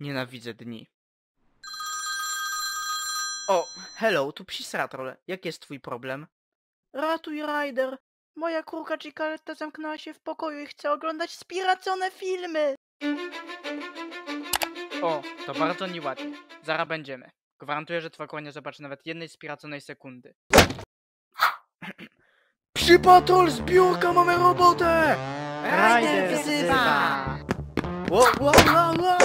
Nienawidzę dni. O, hello, tu Psisratrol. Jaki jest twój problem? Ratuj, Ryder! Moja kurka Cikaletta zamknęła się w pokoju i chce oglądać spiracone filmy! O, to bardzo nieładnie. Zaraz będziemy. Gwarantuję, że twoja koła nie zobaczy nawet jednej spiraconej sekundy. Psi patrol z biurka mamy robotę! Ryder wzywa! Wow, wow, wow, wow.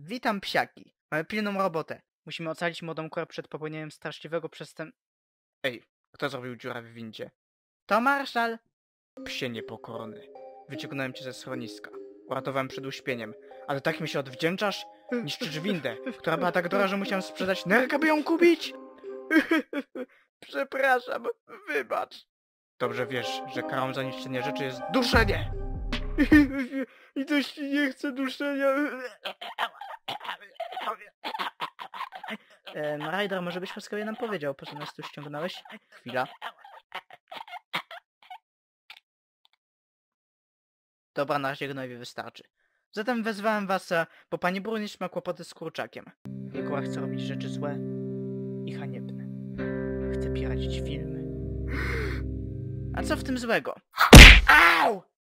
Witam psiaki. Mamy pilną robotę. Musimy ocalić młodą kurę przed popełnieniem straszliwego przestęp... Ej, kto zrobił dziurę w windzie? To marszal! Psie niepokorny. Wyciągnąłem cię ze schroniska. Uratowałem przed uśpieniem. Ale tak mi się odwdzięczasz? Niszczysz windę, która była tak dobra, że musiałem sprzedać nerkę, by ją kupić? Przepraszam, wybacz. Dobrze wiesz, że karą za niszczenie rzeczy jest duszenie! I dość nie chcę duszenia. Ehm, Ryder, może byś łaskawie nam powiedział, po co nas tu ściągnąłeś? Chwila. Dobra, na razie gnojowi wystarczy. Zatem wezwałem was, e, bo pani burmistrz ma kłopoty z kurczakiem. Jego chce robić rzeczy złe i haniebne. Chce piracić filmy. A co w tym złego? Au!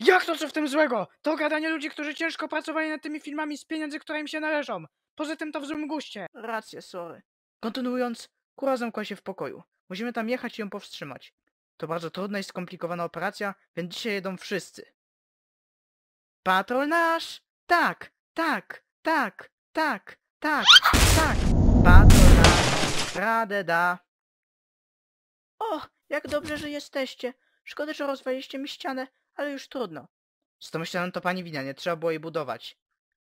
Jak to co w tym złego? To gadanie ludzi, którzy ciężko pracowali nad tymi filmami z pieniędzy, które im się należą. Poza tym to w złym guście. Rację, sorry. Kontynuując, kura zamkła się w pokoju. Musimy tam jechać i ją powstrzymać. To bardzo trudna i skomplikowana operacja, więc dzisiaj jedą wszyscy. Patrol nasz! Tak, tak, tak, tak, tak, tak. Patrol nasz. Radę da. O, jak dobrze, że jesteście. Szkoda, że rozwaliliście mi ścianę, ale już trudno. Z tą ścianą to pani wina, nie trzeba było jej budować.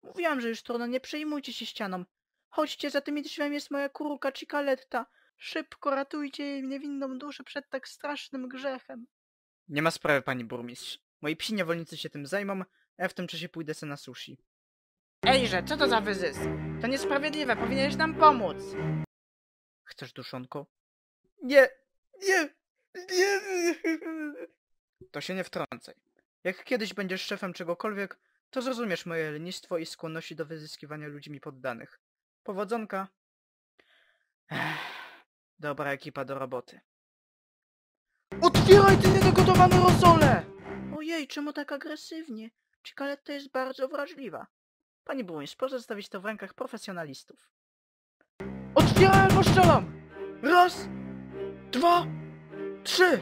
Mówiłam, że już trudno, nie przejmujcie się ścianą. Chodźcie, za tymi drzwiami jest moja kurka Cikaletta. Szybko ratujcie jej niewinną duszę przed tak strasznym grzechem. Nie ma sprawy, pani burmistrz. Moi psi niewolnicy się tym zajmą, a ja w tym czasie pójdę se na sushi. Ejże, co to za wyzysk? To niesprawiedliwe, powinieneś nam pomóc. Chcesz duszonko? Nie, nie, nie. To się nie wtrącaj. Jak kiedyś będziesz szefem czegokolwiek, to zrozumiesz moje lenistwo i skłonności do wyzyskiwania ludźmi poddanych. Powodzonka. Ech, dobra ekipa do roboty. Otwieraj ty niedogotowane rosole! Ojej, czemu tak agresywnie? Cikaletta jest bardzo wrażliwa. Pani burmistrz, proszę zostawić to w rękach profesjonalistów. Otwieraj albo strzelam! Raz, dwa, trzy!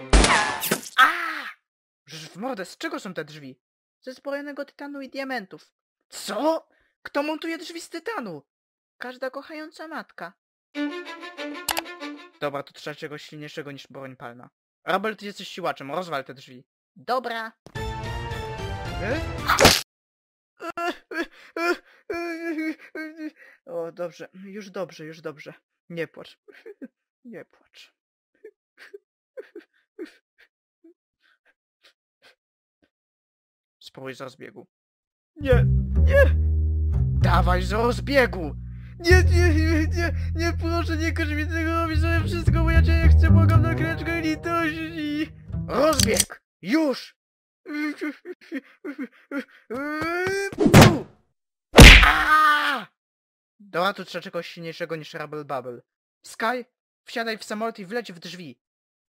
Żeż w mordę, z czego są te drzwi? Ze zbrojonego tytanu i diamentów. Co? Kto montuje drzwi z tytanu? Każda kochająca matka. Dobra, to trzeba czegoś silniejszego niż broń palna. Robert, jesteś siłaczem, rozwal te drzwi. Dobra. O, dobrze, już dobrze, już dobrze. Nie płacz. Nie płacz. Spróbuj z rozbiegu. Nie, nie! Dawaj z rozbiegu! Nie, nie, nie, nie, nie, proszę, nie każ mi tego robić, zrobię wszystko, bo ja cię nie chcę, błagam na kreczkę litości! Rozbieg! Już! Aaaa! Dobra, tu trzeba czegoś silniejszego niż Rubble Bubble. Sky, wsiadaj w samolot i wleć w drzwi.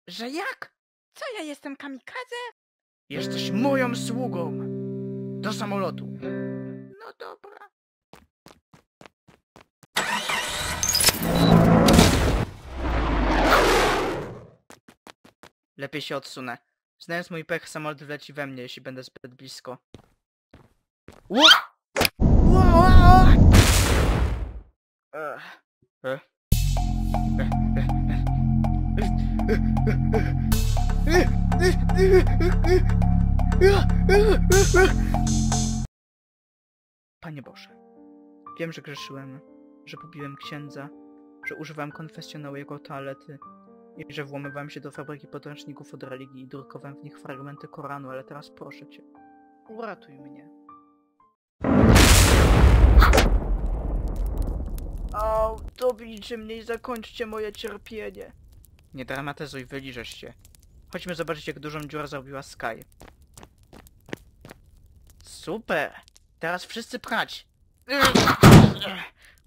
Że jak? Co ja jestem kamikadze? Jesteś moją sługą. Do samolotu. No dobra. Lepiej się odsunę. Znając mój pech, samolot wleci we mnie, jeśli będę zbyt blisko. Ło! Ło, Panie Boże, wiem, że grzeszyłem, że pobiłem księdza, że używałem konfesjonału jako toalety i że włamywałem się do fabryki podręczników od religii i drukowałem w nich fragmenty Koranu, ale teraz proszę cię, uratuj mnie. Au, dobijcie mnie i zakończcie moje cierpienie. Nie dramatyzuj, wyliżesz się. Chodźmy zobaczyć, jak dużą dziurę zrobiła Sky. Super! Teraz wszyscy pchać.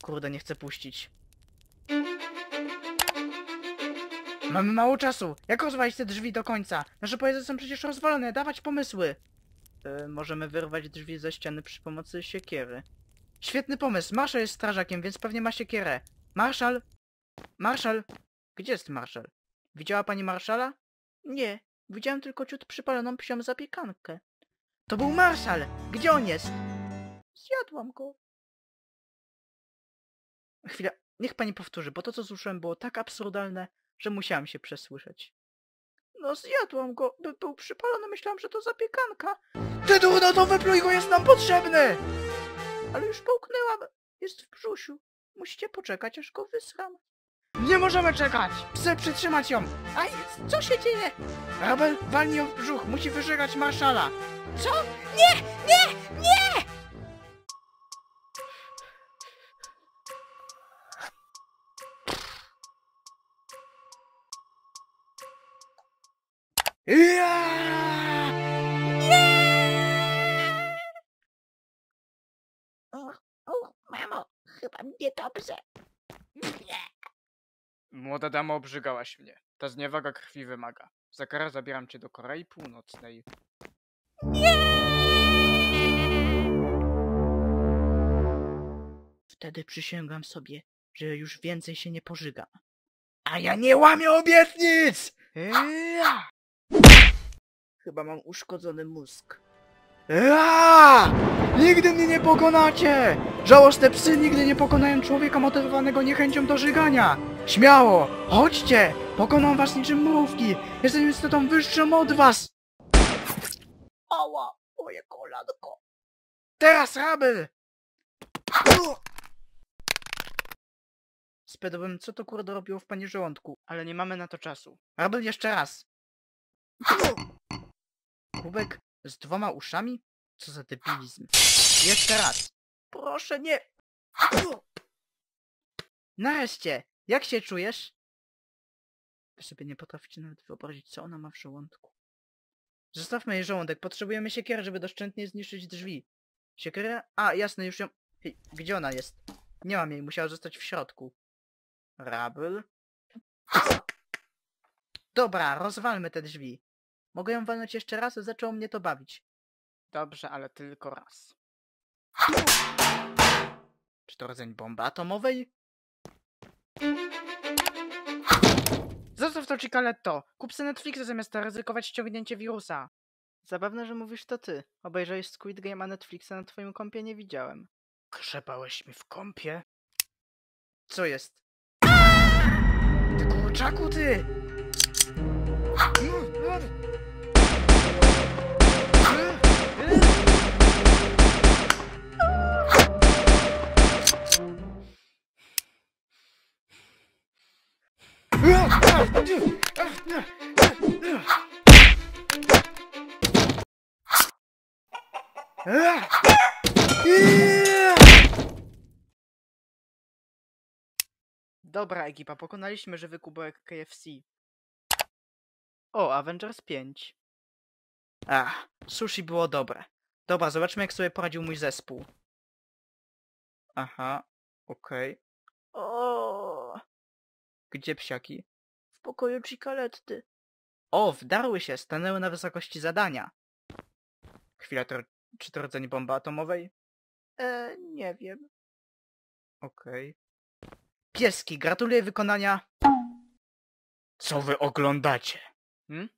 Kurde, nie chcę puścić. Mamy mało czasu. Jak rozwalić te drzwi do końca? Nasze pojazdy są przecież rozwalone. Dawać pomysły. E, możemy wyrwać drzwi ze ściany przy pomocy siekiery. Świetny pomysł. Marszal jest strażakiem, więc pewnie ma siekierę. Marszal! Marszal! Gdzie jest marszal? Widziała pani marszala? Nie, widziałem tylko ciut przypaloną psią zapiekankę. To był marszal! Gdzie on jest? Zjadłam go. Chwila, niech pani powtórzy, bo to co słyszałem było tak absurdalne, że musiałam się przesłyszeć. No zjadłam go, by był przypalony, myślałam, że to zapiekanka, Ty durno, to wypluj go, jest nam potrzebny! ale już połknęłam. Jest w brzusiu. Musicie poczekać, aż go wysram. Nie możemy czekać! Chcę przytrzymać ją! Aj, co się dzieje? Rabel, walnij ją w brzuch, musi wyżegać marszala! Co? Nie, nie, nie! Och, och, mamo, chyba mnie dobrze. Młoda dama obrzygałaś mnie. Ta zniewaga krwi wymaga. Za karę zabieram cię do Korei Północnej. Wtedy przysięgam sobie, że już więcej się nie pożygam. A ja nie łamię obietnic! Ja! Chyba mam uszkodzony mózg. Ja! Nigdy mnie nie pokonacie! Żałosne psy nigdy nie pokonają człowieka motywowanego niechęcią do żygania! Śmiało! Chodźcie! Pokonam was niczym mrówki! Jestem istotą wyższą od was! Ała, moje kolanko. Teraz Rabel! Spytałbym, co to kurde robiło w pani żołądku, ale nie mamy na to czasu. Rabel jeszcze raz! Kubek z dwoma uszami? Co za debilizm. Jeszcze raz! Proszę nie. Nareszcie! Jak się czujesz? Wy sobie nie potraficie nawet wyobrazić, co ona ma w żołądku. Zostawmy jej żołądek. Potrzebujemy siekiery, żeby doszczętnie zniszczyć drzwi. Siekierę? A, jasne, już ją... Hej, gdzie ona jest? Nie mam jej, musiała zostać w środku. Rabel? Dobra, rozwalmy te drzwi. Mogę ją walnąć jeszcze raz? Zaczęło mnie to bawić. Dobrze, ale tylko raz. Czy to rodzeń bomby atomowej? Zostaw to Cicaletto! Kup sobie Netflixa zamiast ryzykować ściągnięcie wirusa. Zabawne, że mówisz to ty. Obejrzałeś Squid Game, a Netflixa na twoim kompie nie widziałem. Krzepałeś mi w kąpie? Co jest? Ty kurczaku, ty! Dobra ekipa, pokonaliśmy żywy kubełek KFC. O, Avengers 5. Ach, sushi było dobre. Dobra, zobaczmy jak sobie poradził mój zespół. Aha, okej. O, Gdzie psiaki? w pokoju Cicaletty. O, wdarły się, stanęły na wysokości zadania. Chwila, to, czy to rodzenie bomby atomowej? E, nie wiem. Okej. Gratuluję wykonania. Co wy oglądacie? Hmm?